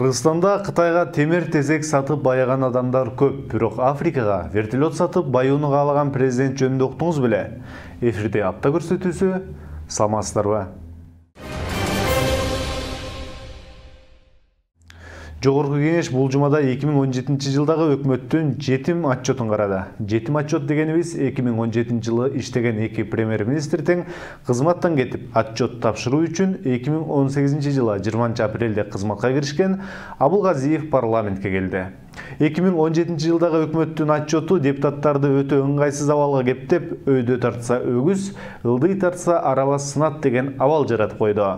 Кыргызстанда Кытайга темир тезек сатып байыган адамдар көп, бирок Африкага вертолет сатып байууну каалаган президент жөнүндө уктуңуз беле? Эфирде апта көрсөтүүсү. Саламатсыздарбы? Жогорку кеңеш бул жумада 2017 жылдагы өкмөттүн жетим отчетун карады. Жетим отчет дегенибиз 2017 жылы иштеген эки премьер министр тең кызматтан кетип отчет тапшыруу үчүн 2018 жылы 20 апрелде кызматка киришкен абылгазиев парламентке келди. 2017 жылдагы өкмөттүн отчету депутаттарды өтө ыңгайсыз абалга кептеп өйдө тартса өгүз ылдый тартса арабас сынат деген абал жаратып койду.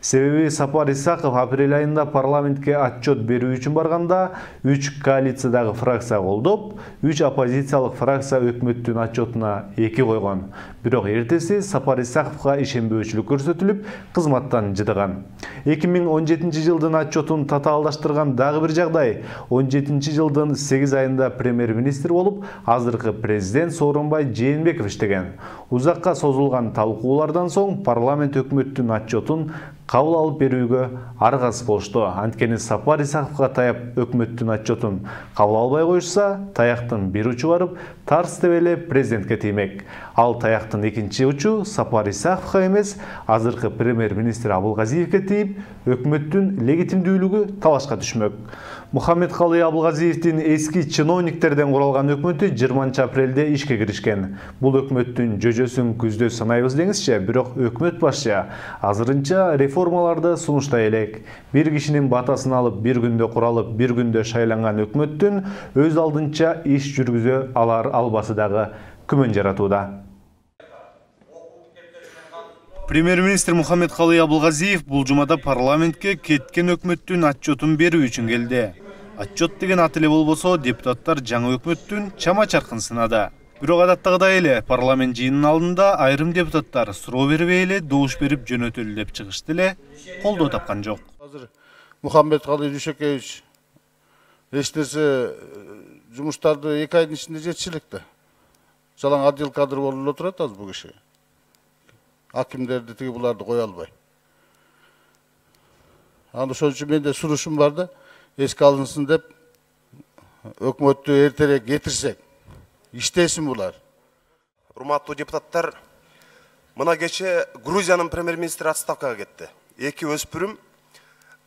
Себеби сапар исаков апрель айында парламентке отчет берүү үчүн барганда үч коалициядагы фракция колдоп үч оппозициялык фракция өкмөттүн отчетуна эки койгон бирок эртеси сапар исаковго ишенбөөчүлүк көрсөтүлүп кызматтан жыдыган 2017 жылдын отчетун татаалдаштырган дагы бир жагдай 17 жылдын 8 айында премьер министр болуп азыркы президент сооронбай жээнбеков иштеген узакка созулган талкуулардан соң парламент өкмөттүн отчетун кабыл алып берүүгө аргасыз болушту анткени сапар исаковго таяп өкмөттүн отчетун кабыл албай коюшса таяктын бир учу барып тарс деп эле президентке тиймек ал таяктын экинчи учу сапар исаковго эмес азыркы премьер министр абылгазиевке тийип өкмөттүн легитимдүүлүгү талашка түшмөк мухаммедкалый абылгазиевдин эски чиновниктерден куралган өкмөтү 20 апрелде ишке киришкен бул өкмөттүн жөжөсүн күздө санайбыз деңизчи бирок өкмөт башчы азырынча реформаларды сунуштай элек бир кишинин батасын алып бир күндө куралып бир күндө шайланган өкмөттүн өз алдынча иш жүргүзө алар албасы дагы күмөн жаратууда премьер-министр Мухаммед-Калый Абылгазиев бул жумада парламентке кеткен өкмөттүн отчетун берүү үчүн келди. Отчет деген ат эле болбосо, депутаттар жаңы өкмөттүн чама чаркын сынады. Бирок адаттагыдай эле парламент жыйынынын алдында айрым депутаттар суроо бербей эле добуш берип жөнөтөлү деп чыгышты эле колдоо тапкан жок. Азыр Мухаммед-Калый Дүйшөкевич эчтесе жумуштарды эки айдын ичинде жетиши элек да. Жалаң отдел кадр болуп эле турат азыр бул киши акимдерди тиги буларды кое албай аны ошон үчүн менде сунушум бар да эске алынсын деп өкмөттү эртерээк кетирсек иштесин булар урматтуу депутаттар мына кечээ грузиянын премьер министри отставкага кетти эки өспүрүм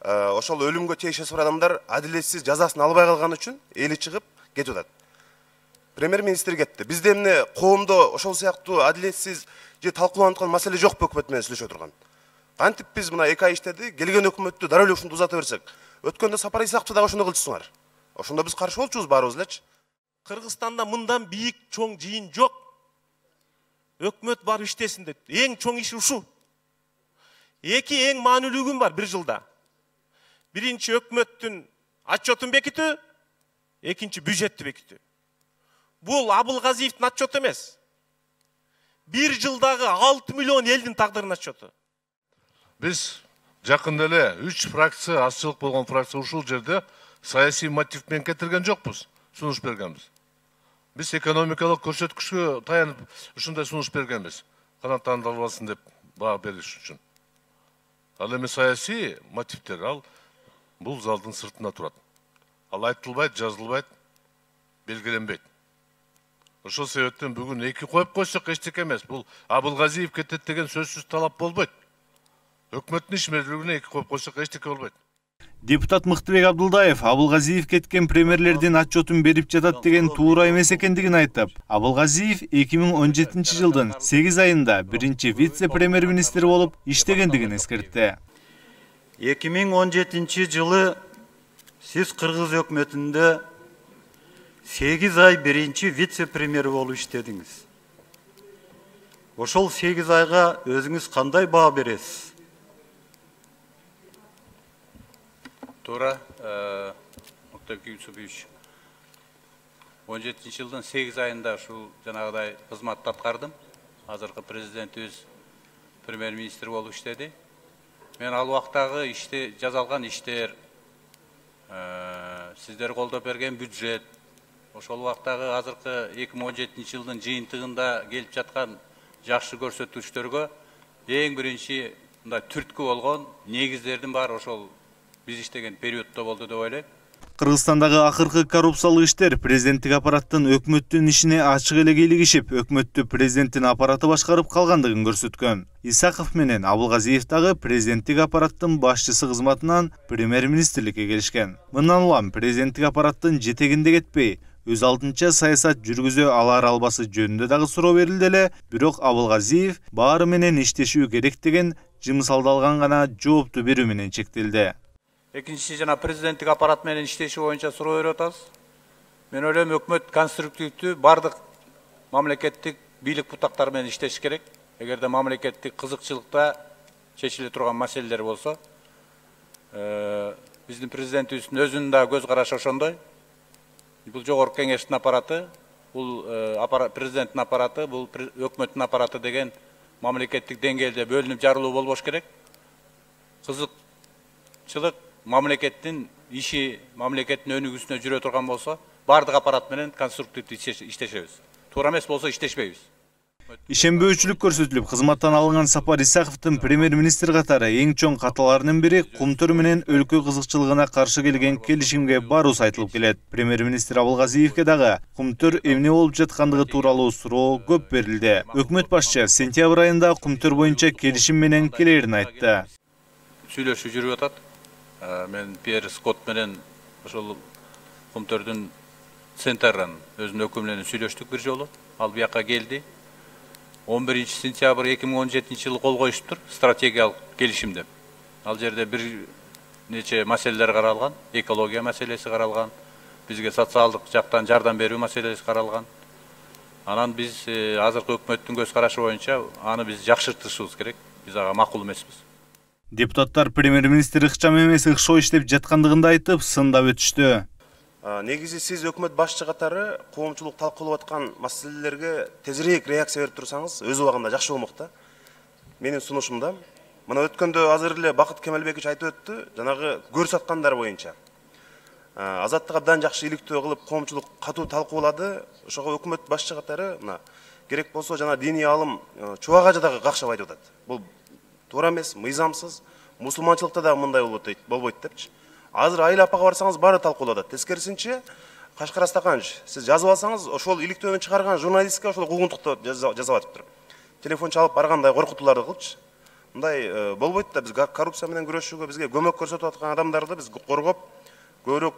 ошол өлүмгө тиешеси бар адамдар адилетсиз жазасын албай калганы үчүн эли чыгып кетип атат. Премьер министр кетти. Бизде эмне коомдо ошол сыяктуу адилетсиз же талкууланып аткан маселе жокпу өкмөт менен сүйлөшө турган. Кантип биз мына эки ай иштеди келген өкмөттү дароо эле ушинтип узата берсек өткөндө сапар исаковду дагы ошондой кылчусуңар. Ошондо биз каршы болчубуз баарыбыз элечи. Кыргызстанда мындан бийик чоң жыйын жок. Өкмөт барып иштесин деп. Эң чоң иш ушул эки эң маанилүү күн бар бир жылда. Биринчи өкмөттүн отчетун бекитүү экинчи бюджетти бекитүү бул абылгазиевдин отчету эмес бир жылдагы алты миллион элдин тагдырын отчету биз жакында эле үч фракция азчылык болгон фракция ушул жерде саясий мотив менен кетирген жокпуз сунуш бергенбиз биз экономикалык көрсөткүчкө таянып ушундай сунуш бергенбиз канааттандырылбасын деп баа бериш үчүн ал эми саясий мотивтер ал бул залдын сыртында турат ал айтылбайт жазылбайт белгиленбейт ошол себептен бүгүн эки коюп койсок эчтеке эмес бул абылгазиев кетет деген сөзсүз талап болбойт өкмөттүн ишмердүүлүгүнө эки коюп койсок эчтеке болбойт депутат мыктыбек абдулдаев абылгазиев кеткен премьерлердин отчетун берип жатат деген туура эмес экендигин айтып абылгазиев эки миң он жетинчи жылдын сегиз айында биринчи вице премьер министр болуп иштегендигин эскертти эки миң он жетинчи жылы сиз кыргыз өкмөтүндө сегиз ай биринчи вице премьер болуп иштедиңиз ошол сегиз айга өзүңүз кандай баа бересиз туура муктар юсупович он жетинчи жылдын сегиз айында ушул жанагыдай кызматты аткардым азыркы президентибиз премьер министр болуп иштеди мен ал убактагы иште жасалган иштер сиздер колдоп берген бюджет ошол убактагы азыркы эки миң он жетинчи жылдын жыйынтыгында келип жаткан жакшы көрсөткүчтөргө эң биринчи мындай түрткү болгон негиздердин баары ошол биз иштеген периоддо болду деп ойлойм кыргызстандагы акыркы коррупциялык иштер президенттик аппараттын өкмөттүн ишине ачык эле кийлигишип өкмөттү президенттин аппараты башкарып калгандыгын көрсөткөн. Исаков менен абылгазиев дагы президенттик аппараттын башчысы кызматынан премьер министрликке келишкен. Мындан улам президенттик аппараттын жетегинде кетпей өз алдынча саясат жүргүзө алар албасы жөнүндө дагы суроо берилди эле бирок абылгазиев баары менен иштешүү керек деген жымысалдалган гана жоопту берүү менен чектелди. Экинчиси жана президенттик аппарат менен иштеши боюнча суроо берип атабыз мен ойлойм өкмөт конструктивдүү баардык мамлекеттик бийлик бутактары менен иштеши керек эгерде мамлекеттик кызыкчылыкта чечиле турган маселелер болсо биздин президентибиздин өзүнүн дагы көз карашы ошондой бул жогорку кеңештин аппараты бул президенттин аппараты бул өкмөттүн аппараты деген мамлекеттик деңгээлде бөлүнүп жарылуу болбош керек. Кызыкчылык мамлекеттин иши мамлекеттин өнүгүүсүнө жүрө турган болсо баардык аппарат менен конструктивдүү иштешебиз. Туура эмес болсо иштешпейбиз. Ишенбөөчүлүк көрсөтүлүп кызматтан алынган сапар исаковдун премьер министр катары эң чоң каталарынын бири кумтөр менен өлкө кызыкчылыгына каршы келген келишимге баруусу айтылып келет. Премьер министр абылгазиевке дагы кумтөр эмне болуп жаткандыгы тууралуу суроо көп берилди. Өкмөт башчы сентябрь айында кумтөр боюнча келишим менен келерин айтты. Сүйлөшүү жүрүп атат. Мен пьер скотт менен ошол кумтөрдүн центрдан өзүнүн өкүмү менен сүйлөштүк бир жолу. Ал бияка келди? он биринчи сентябрь эки миң он жетинчи жылы кол коюшуптур стратегиялык келишим деп. Ал жерде бир нече маселелер каралган экология маселеси каралган бизге социалдык жактан жардам берүү маселеси каралган. Анан биз азыркы өкмөттүн көз карашы боюнча аны биз жакшыртышыбыз керек. Биз ага макул эмеспиз. Депутаттар премьер министр ыкчам эмес ыкшоо иштеп жаткандыгын да айтып сындап өтүштү негизи сиз өкмөт башчы катары коомчулук талкуулап аткан маселелерге тезирээк реакция берип турсаңыз өз убагында жакшы болмок да менин да мына өткөндө азыр эле бакыт кемелбекович айтып өттү жанагы саткандар боюнча азаттык абдан жакшы иликтөө кылып коомчулук катуу талкуулады ошого өкмөт башчы катары мына керек болсо жана диний аалым чубак дагы какшап айтып атат бул туура эмес мыйзамсыз. Мусулманчылыкта дагы мындай болбойт депчи. Азыр айыл апага барсаңыз баары талкуулап атат тескерисинче кашкар астаканович сиз жазып алсаңыз ошол иликтөөнү чыгарган журналистке ошол куугунтукту жасап атыптыр телефон чалып баргандай коркутууларды кылыпчы мындай болбойт да биз коррупция менен күрөшүүгө бизге көмөк көрсөтүп аткан адамдарды биз коргоп көбүрөөк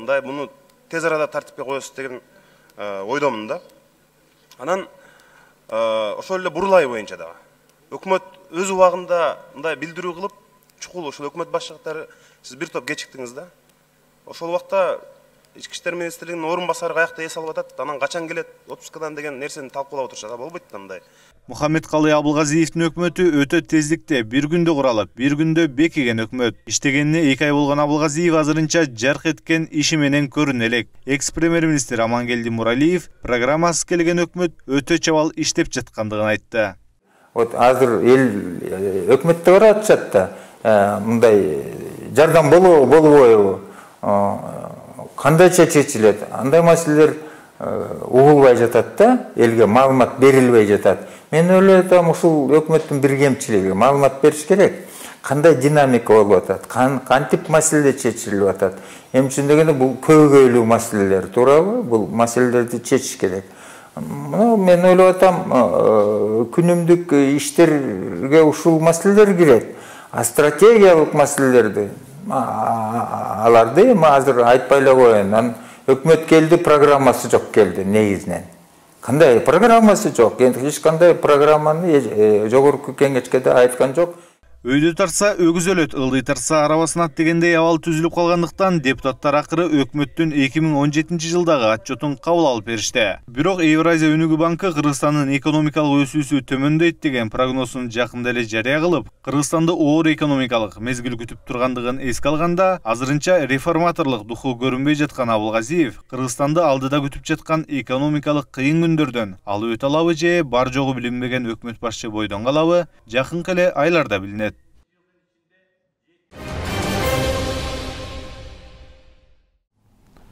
мындай муну тез арада тартипке коесуз деген ойдомун да. Анан ошол эле бурулай боюнча дагы. Өкмөт өз убагында мындай билдирүү кылып чукул ушул өкмөт башчы катары сиз бир топ кечиктиңиз да. Ошол убакта ички иштер министрлигинин орун басары каякта эс алып атат анан качан келет? Отпускадан деген нерсени талкуулап отурушат а болбойт да мындай. Мухаммедкалый абылгазиевдин өкмөтү өтө тездикте. Бир күндө куралып бир күндө бекиген өкмөт. Иштегенине эки ай болгон абылгазиев азырынча жарк эткен иши менен көрүнө элек экс премьер министр амангелди муралиев программасыз келген өкмөт өтө чабал иштеп жаткандыгын айтты. Вот азыр эл өкмөттө карап атышат да мындай жардам болобойбу кандайча чечилет? Андай маселелер угулбай жатат да элге маалымат берилбей жатат. Мен ойлоп атам ушул өкмөттүн бир кемчилиги маалымат бериш керек. Кандай динамика болуп атат? Кантип маселе чечилип атат? Эмне үчүн дегенде бул көйгөйлүү маселелер туурабы. Бул маселелерди чечиш керек. Мына мен ойлоп атам күнүмдүк иштерге ушул маселелер кирет а стратегиялык маселелерди аларды эми азыр айтпай эле коеюн анан өкмөт келди программасы жок келди негизинен кандай программасы жок эч кандай программаны жогорку кеңешке да айткан жок өйдө тартса өгүз өлөт ылдый тартса араба сынат дегендей абал түзүлүп калгандыктан депутаттар акыры өкмөттүн эки миң он жетинчи жылдагы отчетун кабыл алып беришти бирок евразия өнүгүү банкы кыргызстандын экономикалык өсүүсү төмөндөйт деген прогнозун жакында эле жарыя кылып кыргызстанды оор экономикалык мезгил күтүп тургандыгын эске алганда азырынча реформаторлук духу көрүнбөй жаткан абылгазиев кыргызстанды алдыда күтүп жаткан экономикалык кыйын күндөрдөн алып өтө алабы же бар жогу билинбеген өкмөт башчы бойдон калабы жакынкы эле айларда билинет.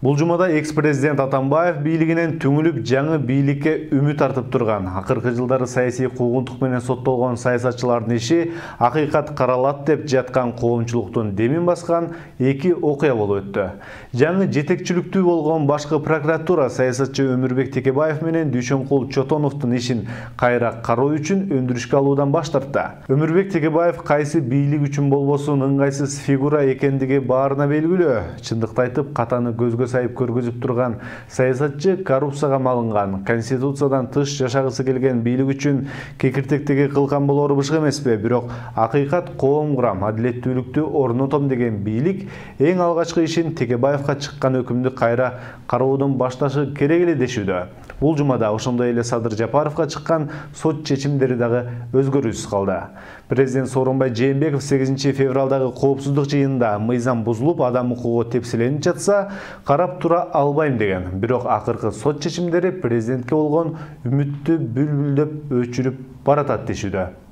Бул жумада экс-президент Атамбаев бийлигинен түңүлүп жаңы бийликке үмүт артып турган. Акыркы жылдары саясий куугунтук менен соттолгон саясатчылардын иши акыйкат каралат деп жаткан коомчулуктун демин баскан эки окуя болуп өттү. Жаңы жетекчиликтүү болгон башкы прокуратура саясатчы Өмүрбек Текебаев менен Дүйшөнкул Чотоновдун ишин кайра кароо үчүн өндүрүшкө алуудан баш тартты. Өмүрбек Текебаев кайсы бийлик үчүн болбосун ыңгайсыз фигура экендиги баарына белгилүү. Чындыкты айтып, катаны көзгө сайып көргөзүп турган саясатчы коррупцияга малынган конституциядан тыш жашагысы келген бийлик үчүн кекиртектеги кылган болору бышык эмеспи бирок акыйкат коом курам адилеттүүлүктү орнотом деген бийлик эң алгачкы ишин текебаевка чыккан өкүмдү кайра кароодон башташы керек эле дешүүдө. Бул жумада ошондой эле садыр жапаровго чыккан сот чечимдери дагы өзгөрүүсүз калды. Президент сооронбай жээнбеков сегизинчи февралдагы коопсуздук жыйынында мыйзам бузулуп адам укугу тепселенип жатса карап тура албайм деген. Бирок акыркы сот чечимдери президентке болгон үмүттү бүлбүлдөп өчүрүп баратат дешүүдө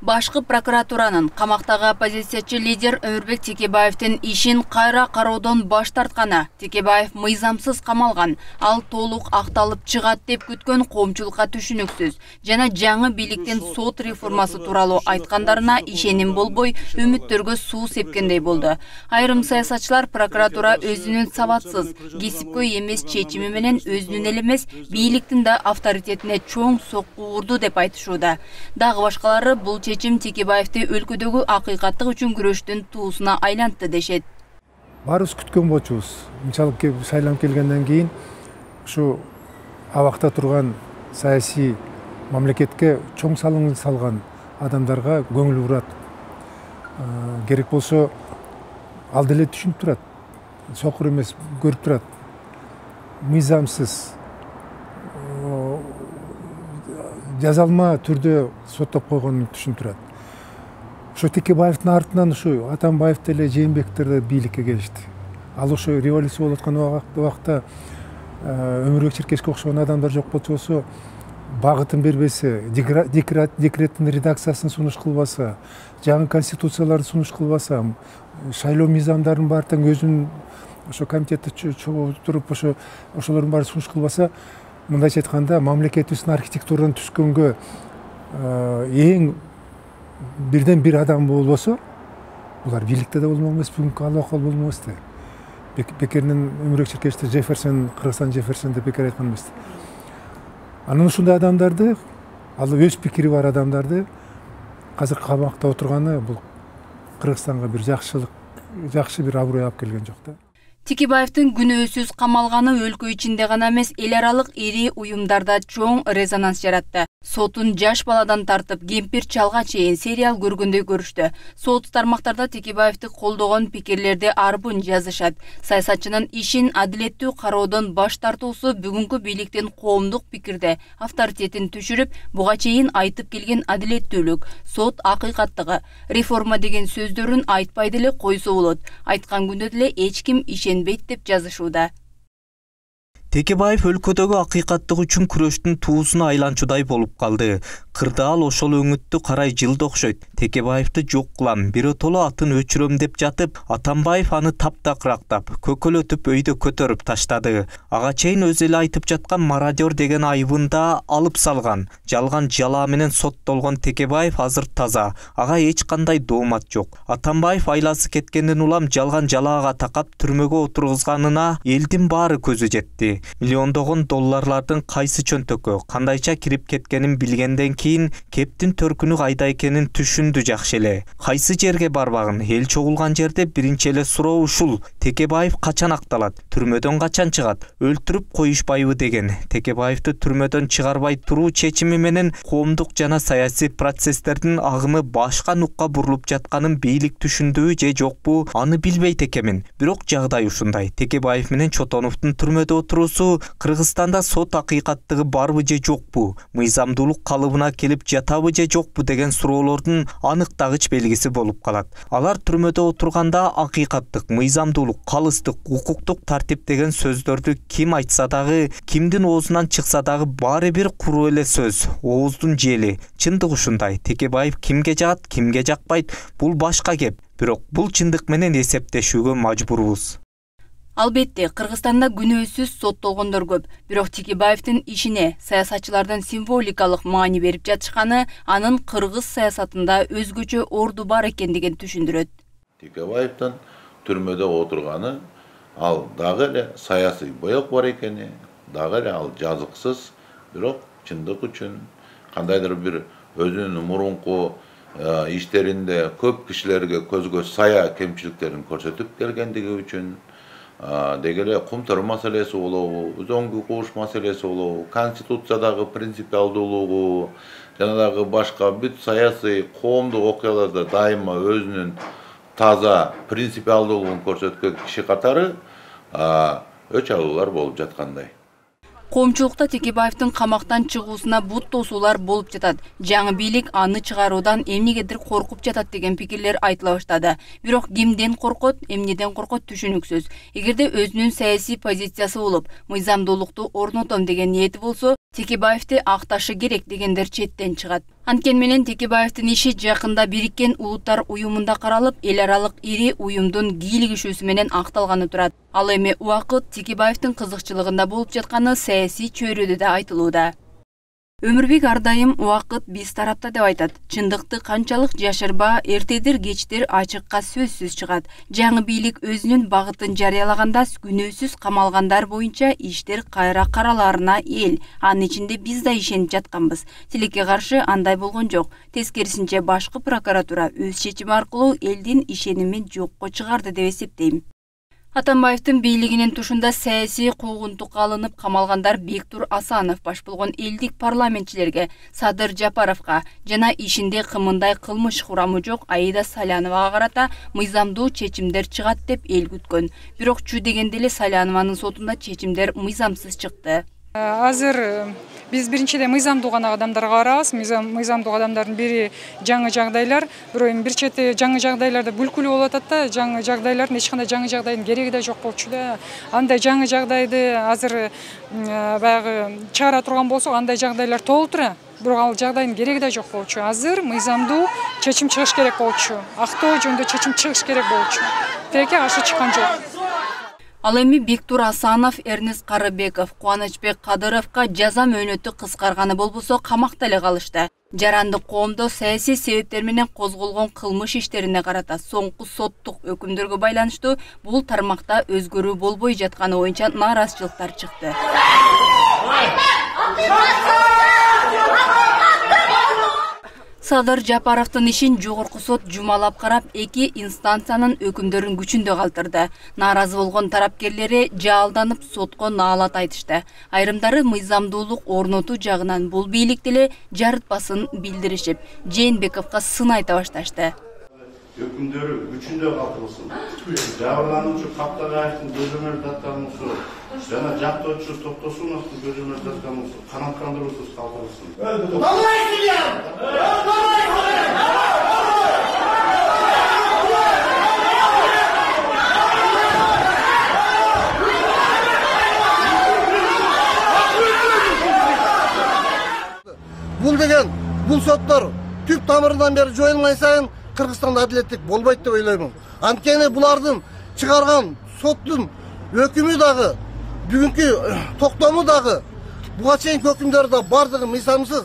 башкы прокуратуранын камактагы оппозициячы лидер өмүрбек текебаевдин ишин кайра кароодон баш тартканы текебаев мыйзамсыз камалган ал толук акталып чыгат деп күткөн коомчулукка түшүнүксүз жана жаңы бийликтин сот реформасы тууралуу айткандарына ишеним болбой үмүттөргө суу сепкендей болду айрым саясатчылар прокуратура өзүнүн сабатсыз. Кесипкөй эмес чечими менен өзүнүн эле эмес бийликтин да чоң сокку урду деп айтышууда дагы башкалары бул чечим текебаевди өлкөдөгү акыйкаттык үчүн күрөштүн туусуна айлантты дешет. Баарыбыз күткөн болчубуз. Мынчалык шайланып келгенден кийин ушу абакта турган саясий мамлекетке чоң салым салган адамдарга көңүл бурат. Керек болсо ал деле түшүнүп турат. Сокур эмес көрүп турат. Мыйзамсыз жазалма түрдө соттоп койгонун түшүнүп турат ошо текебаевдин артынан ушу атамбаев деле жээнбектер да бийликке келишти ал ошо революция болуп аткан убакта өмүрбек черкеске окшогон адамдар жок болсо багытын бербесе декреттин редакциясын сунуш кылбаса жаңы конституцияларды сунуш кылбаса шайлоо мыйзамдарын баары тең өзүнүн ошо комитетти чогултуруп ошо ошолордун баарын сунуш кылбаса мындайча айтканда мамлекетибиздин архитектурадан түшкөнгө эң бирден бир адам болбосо булар бийликте да болмок эмес бүгүнкү ал акыбал болмок эмес да бекеринен өмүрбек черкесовди жефферсон кыргызстан жефферсон деп бекер айткан эмес анан ушундай адамдарды ал өз пикири бар адамдарды азыр камакта отурганы бул кыргызстанга бир жакшылык жакшы бир аброй алып келген жок да текебаевдин күнөөсүз камалганы өлкө ичинде гана эмес эл аралык ири уюмдарда чоң резонанс жаратты. Сотун жаш баладан тартып кемпир чалга чейин сериал көргөндөй көрүштү. Сот тармактарда текебаевди колдогон пикирлерди арбын жазышат. Саясатчынын ишин адилеттүү кароодон баш тартуусу бүгүнкү бийликтин коомдук пикирде авторитетин түшүрүп буга чейин айтып келген адилеттүүлүк сот акыйкаттыгы реформа деген сөздөрүн айтпай деле койсо болот. Айткан күндө деле эч ким ишенбейт деп жазышууда текебаев өлкөдөгү акыйкаттык үчүн күрөштүн туусуна айланчудай болуп калды. Кырдаал ошол өңүттү карай жылды окшойт. Текебаевди жок кылам. Биротоло атын өчүрөм деп жатып атамбаев аны таптакырактап көкөлөтүп өйдө көтөрүп таштады. Ага чейин өзү эле айтып жаткан мародер деген айыбын да алып салган. Жалган жалаа менен соттолгон текебаев азыр таза. Ага эч кандай доомат жок. Атамбаев айласы кеткенден улам жалган жалаага такап түрмөгө отургузганына элдин баары көзү жетти миллиондогон долларлардын кайсы чөнтөккө кандайча кирип кеткенин билгенден кийин кептин төркүнү кайда экенин түшүндү жакшы эле. Кайсы жерге барбагын эл чогулган жерде биринчи эле суроо ушул. Текебаев качан акталат? Түрмөдөн качан чыгат? Өлтүрүп коюшпайбы деген. Текебаевди түрмөдөн чыгарбай туруу чечими менен коомдук жана саясий процесстердин агымы башка нукка бурулуп жатканын бийлик түшүндүбү же жокпу аны билбейт экенмин. Бирок жагдай ушундай. Текебаев менен чотоновдун түрмөдө отуруу туурусу кыргызстанда сот акыйкаттыгы барбы же жокпу мыйзамдуулук калыбына келип жатабы же жокпу деген суроолордун аныктагыч белгиси болуп калат. Алар түрмөдө отурганда акыйкаттык мыйзамдуулук калыстык укуктук тартип деген сөздөрдү ким айтса дагы кимдин оозунан чыкса дагы баары бир куру эле сөз ооздун жели. Чындык ушундай. Текебаев кимге жагат кимге жакпайт бул башка кеп. Бирок бул чындык менен эсептешүүгө мажбурбуз. Албетте кыргызстанда күнөөсүз соттолгондор көп. Бирок текебаевдин ишине саясатчылардын символикалык маани берип жатышканы анын кыргыз саясатында өзгөчө орду бар экендигин түшүндүрөт. Текебаевдин түрмөдө отурганы ал дагы эле саясий боек бар экени дагы эле ал жазыксыз бирок чындык үчүн кандайдыр бир өзүнүн мурунку иштеринде көп кишилерге көзгө сая кемчиликтерин көрсөтүп келгендиги үчүн деги эле кумтөр маселеси болобу үзөңгү кууш маселеси болобу конституциядагы принципиалдуулугу жана дагы башка бүт саясий коомдук окуяларда дайыма өзүнүн таза принципиалдуулугун көрсөткөн киши катары өч алуулар болуп жаткандай коомчулукта текебаевдин камактан чыгуусуна бут тосуулар болуп жатат жаңы бийлик аны чыгаруудан эмнегедир коркуп жатат деген пикирлер айтыла баштады бирок кимден коркот эмнеден коркот түшүнүксүз. Эгерде өзүнүн саясий позициясы болуп мыйзамдуулукту орнотом деген ниети болсо текебаевди акташы керек дегендер четтен чыгат. Анткени менен текебаевдин иши жакында бириккен улуттар уюмунда каралып эл аралык ири уюмдун кийлигишүүсү менен акталганы турат. Ал эми убакыт текебаевдин кызыкчылыгында болуп жатканы саясий чөйрөдө да айтылууда. Өмүрбек ар дайым убакыт биз тарапта деп айтат. Чындыкты канчалык жашырба эртедир кечтир ачыкка сөзсүз чыгат. Жаңы бийлик өзүнүн багытын жарыялаганда күнөөсүз камалгандар боюнча иштер кайра каралаарына эл. Анын ичинде биз да ишенип жатканбыз. Тилекке каршы андай болгон жок. Тескерисинче башкы прокуратура өз чечими аркылуу элдин ишенимин жокко чыгарды деп эсептейм атамбаевдин бийлигинин тушунда саясий куугунтукка алынып камалгандар бектур асанов баш болгон элдик парламентчилерге садыр жапаровго жана ишинде кымындай кылмыш курамы жок аида саляновага карата мыйзамдуу чечимдер чыгат деп эл күткөн. Бирок чү дегенде эле салянованын сотунда чечимдер мыйзамсыз чыкты. Азыр э, биз биринчиден мыйзамдуу гана кадамдарга барабыз мыйзамдуу кадамдардын бири жаңы жагдайлар эми бир чети жаңы жагдайларда бүлкүлүү болуп атат да жаңы жагдайлардын эч кандай жаңы жагдайдын кереги да жок болчу да. Андай жаңы жагдайды азыр э, баягы чыгара турган болсок андай жагдайлар толуп тура бирок ал жагдайдын кереги да жок болчу азыр мыйзамдуу чечим чыгыш керек болчу актоо жөнүндө чечим чыгыш керек болчу тилекке каршы чыккан жок ал эми бектур асанов эрнест карыбеков кубанычбек кадыровго жаза мөөнөтү кыскарганы болбосо камакта эле калышты. Жарандык коомдо саясий себептер менен козголгон кылмыш иштерине карата соңку соттук өкүмдөргө байланыштуу бул тармакта өзгөрүү болбой жатканы боюнча нааразычылыктар чыкты садыр жапаровдун ишин жогорку сот жумалап карап эки инстанциянын өкүмдөрүн күчүндө калтырды. Нааразы болгон тарапкерлери жаалданып сотко наалат айтышты. Айрымдары мыйзамдуулук орнотуу жагынан бул бийликти эле жарытпасын билдиришип жээнбековго сын айта башташты өкүмдөрү күчүндө калтырылсын жабырлануучу каптагаевдин көзөмөл тартканусу жана жактоочу токтосуновдун көзөмөл тартканусу канааттандыруусуз калтырылсын бул деген бул соттор түп тамырынан бери жоюлган сайын кыргызстанда адилеттик болбойт деп ойлоймун анткени булардын чыгарган соттун өкүмү дагы бүгүнкү токтому дагы буга чейинки өкүмдөр да баардыгы мыйзамсыз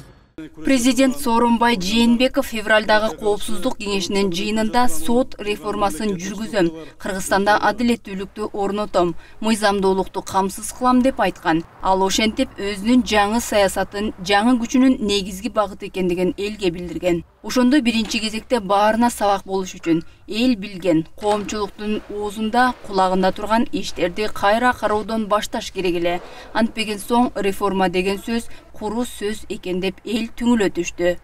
президент сооронбай жээнбеков февралдагы коопсуздук кеңешинин жыйынында сот реформасын жүргүзөм кыргызстанда адилеттүүлүктү орнотом мыйзамдуулукту камсыз кылам деп айткан. Ал ошентип өзүнүн жаңы саясатын жаңы күчүнүн негизги багыты экендигин элге билдирген. Ошондо биринчи кезекте баарына сабак болуш үчүн эл билген коомчулуктун оозунда кулагында турган иштерди кайра кароодон башташ керек эле антпеген соң реформа деген сөз куру сөз экен деп эл түңүлө түштү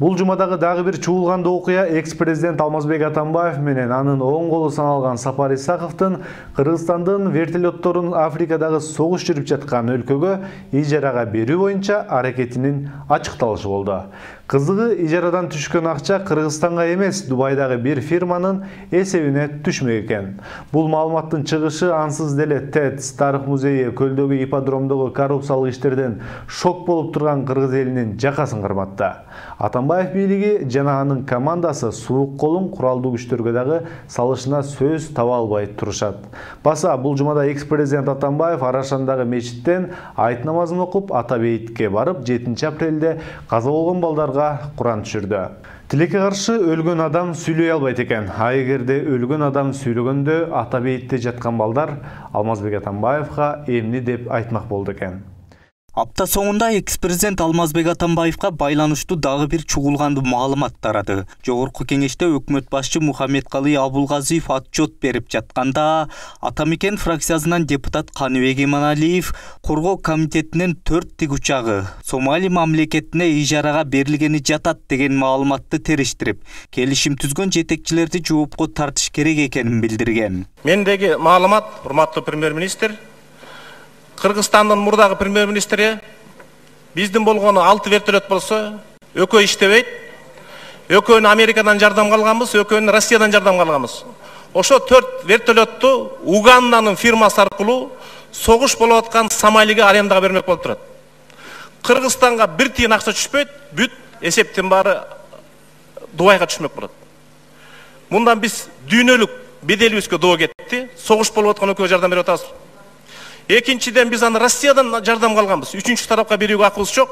бул жумадагы дагы бир чуулгандуу окуя экс президент алмазбек атамбаев менен анын оң колу саналган сапар исаковдун кыргызстандын вертолетторун африкадагы согуш жүрүп жаткан өлкөгө ижарага берүү боюнча аракетинин ачыкталышы болду кызыгы ижарадан түшкөн акча кыргызстанга эмес дубайдагы бир фирманын эсебине түшмөк экен бул маалыматтын чыгышы ансыз деле тец тарых музейи көлдөгү ипподромдогу коррупциялык иштерден шок болуп турган кыргыз элинин жакасын кырматты. Атамбаев бийлиги жана анын командасы суук колун куралдуу күчтөргө дагы салышына сөз таба албай турушат. Баса бул жумада экс президент атамбаев арашандагы мечиттен айт намазын окуп ата бейитке барып жетинчи апрелде каза болгон балдарга куран түшүрдү тилекке каршы өлгөн адам сүйлөй албайт экен а эгерде өлгөн адам сүйлөгөндө ата бейитте жаткан балдар алмазбек атамбаевга эмне деп айтмак болду экен апта соңунда экс президент алмазбек атамбаевка байланыштуу дагы бир чугулгандуу маалымат тарады. Жогорку кеңеште өкмөт башчы мухаммедкалый абулгазиев отчет берип жатканда ата мекен фракциясынан депутат каныбек иманалиев коргоо комитетинен төрт тик учагы сомали мамлекетине ижарага берилгени жатат деген маалыматты териштирип келишим түзгөн жетекчилерди жоопко тартыш керек экенин билдирген мендеги маалымат урматтуу премьер министр кыргызстандын мурдагы премьер министри биздин болгону алты вертолет болсо экөө иштебейт экөөнү америкадан жардамга алганбыз экөөнү россиядан жардамга алганбыз ошо төрт вертолетту уганданын фирмасы аркылуу согуш болуп аткан сомалиге арендага бермек болуп турат. Кыргызстанга бир тиын акча түшпөйт бүт эсептин баары дубайга түшмөк болот. Мындан биз дүйнөлүк беделибизге доо кетти согуш болуп аткан өлкөгө жардам берип атабыз. Экинчиден биз аны россиядан жардамга алганбыз үчүнчү тарапка берүүгө акыбыз жок.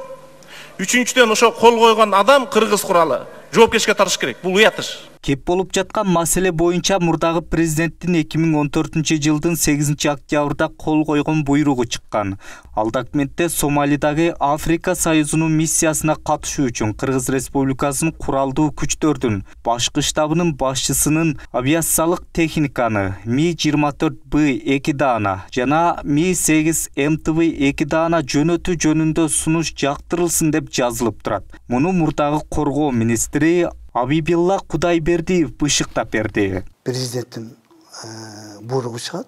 Үчүнчүдөн ошо кол койгон адам кыргыз куралы жоопкерчиликке тартыш керек. Бул уят иш кеп болуп жаткан маселе боюнча мурдагы президенттин эки миң он төртүнчү жылдын сегизинчи октябрда кол койгон буйругу чыккан ал документте сомалидагы африка союзунун миссиясына катышуу үчүн кыргыз республикасынын куралдуу күчтөрдүн башкы штабынын башчысынын авиациялык техниканы ми жыйырма төрт б эки даана жана ми сегиз мтв эки даана жөнөтүү жөнүндө сунуш жактырылсын деп жазылып турат муну мурдагы коргоо министри абибилла кудайбердиев бышыктап берди. Президенттин буйругу чыгат.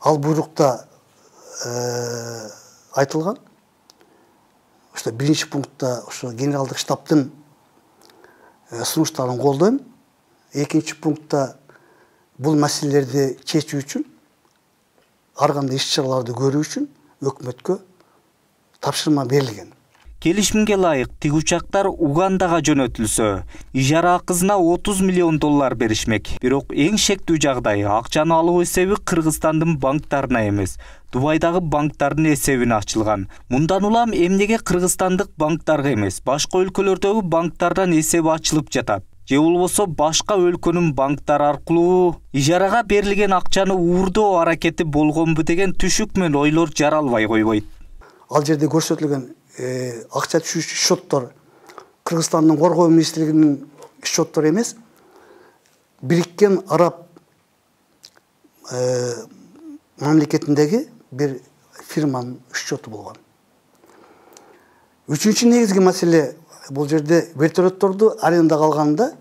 Ал буйрукта айтылган ошо биринчи пунктта ошо генералдык штабтын сунуштарын колдойм. Экинчи пунктта бул маселелерди чечүү үчүн ар кандай иш чараларды көрүү үчүн өкмөткө тапшырма берилген. Келишимге ылайык тик учактар угандага жөнөтүлсө ижара акысына отуз миллион доллар беришмек. Бирок эң шектүү жагдай акчаны алуу эсеби кыргызстандын банктарына эмес дубайдагы банктардын эсебине ачылган. Мындан улам эмнеге кыргызстандык банктарга эмес башка өлкөлөрдөгү банктардан эсеп ачылып жатат. Же болбосо башка өлкөнүн банктары аркылуу ижарага берилген акчаны уурдоо аракети болгонбу деген түшүк менен ойлор жаралбай койбойт. Ал жерде көрсөтүлгөн акча түшүүчү счеттор кыргызстандын коргоо министрлигинин счеттору эмес бириккен араб мамлекетиндеги бир фирманын счету болгон үчүнчү негизги маселе бул жерде вертолетторду арендага алганда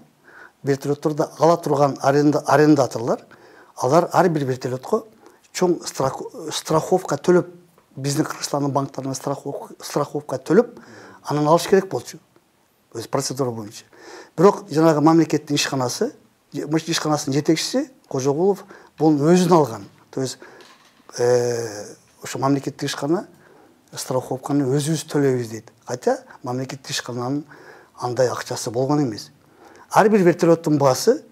вертолетторду ала турган арендаторлор алар ар бир вертолетко чоң страховка төлөп биздин кыргызстандын банктарына страховка төлөп анан алыш керек болчу өзү процедура боюнча бирок жанагы мамлекеттин ишканасы ишканасынын жетекчиси кожогулов буну өзүнө алган то есть ошо мамлекеттик ишкана страховканы өзүбүз төлөйбүз дейт хотя мамлекеттик ишкананын андай акчасы болгон эмес ар бир вертолеттун баасы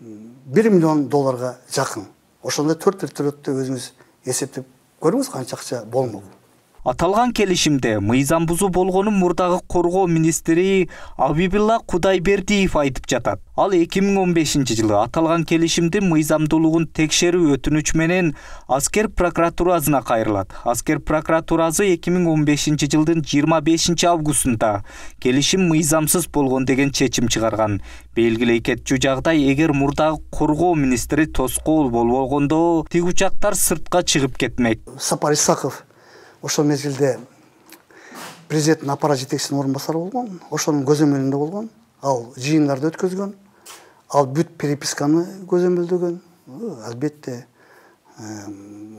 бир миллион долларга жакын ошондо төрт вертолетту өзүңүз эсептеп көрүңүз канча акча болмок аталган келишимде мыйзам бузуу болгонун мурдагы коргоо министри абибилла кудайбердиев айтып жатат. Ал эки миң он бешинчи жылы аталган келишимдин мыйзамдуулугун текшерүү өтүнүч менен аскер прокуратурасына кайрылат. Аскер прокуратурасы эки миң он бешинчи жылдын жыйырма бешинчи августунда келишим мыйзамсыз болгон деген чечим чыгарган. Белгилей кетчү жагдай эгер мурдагы коргоо министри тоскоол болбогондо тик сыртка чыгып кетмек. Сапар исаков ошол мезгилде президенттин аппарат жетекчисинин орун болгон ошонун көзөмөлүндө болгон ал жыйындарды өткөзгөн ал бүт переписканы көзөмөлдөгөн албетте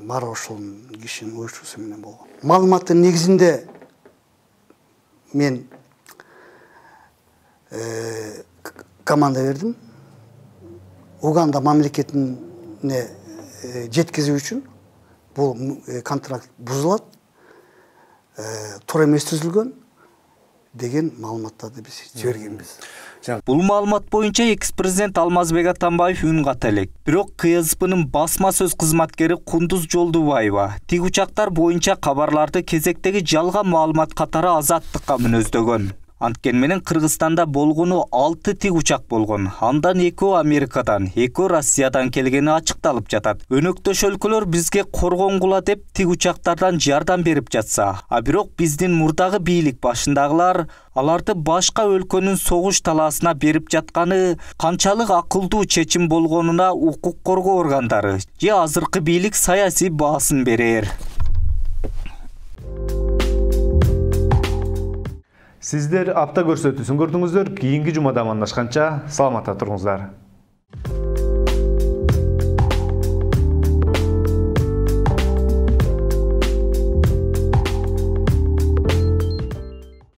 баары ошол кишинин уюштуусу менен болгон. Маалыматтын негизинде мен э, команда бердим. Уганда мамлекетине э, жеткизүү үчүн бул э, контракт бузулат. Туура эмес түзүлгөн деген маалыматтарды биз жибергенбиз бул маалымат боюнча экс президент алмазбек атамбаев үн ката элек бирок ксбнын басма сөз кызматкери кундуз жолдубаева тик учактар боюнча кабарларды кезектеги жалган маалымат катары азаттыкка мүнөздөгөн анткени менен кыргызстанда болгону алты тик учак болгон. Андан экөө америкадан экөө россиядан келгени ачыкталып жатат. Өнөктөш өлкөлөр бизге коргонгула деп тик учактардан жардам берип жатса а бирок биздин мурдагы бийлик башындагылар аларды башка өлкөнүн согуш талаасына берип жатканы канчалык акылдуу чечим болгонуна укук коргоо органдары же азыркы бийлик саясий баасын берер. сиздер апта көрсөтүүсүн көрдүңүздөр. Кийинки жумада амандашканча саламатта туруңуздар.